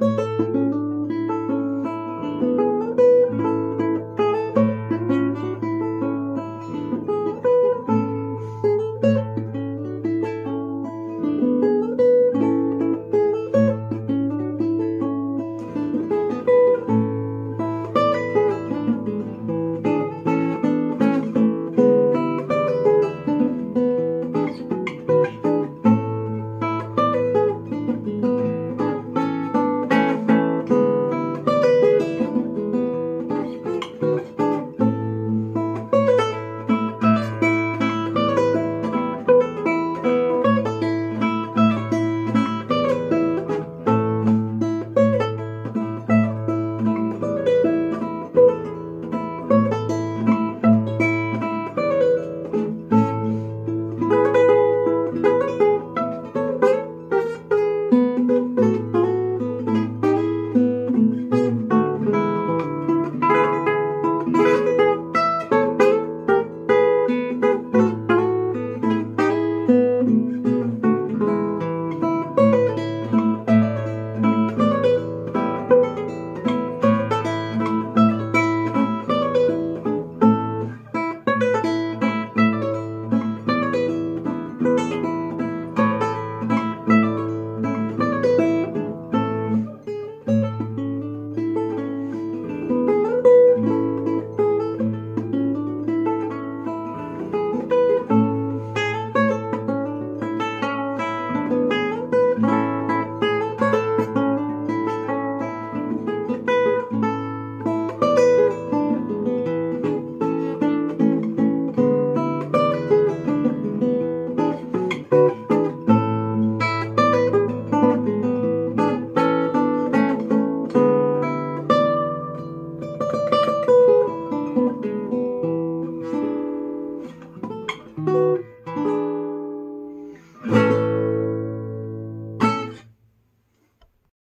Música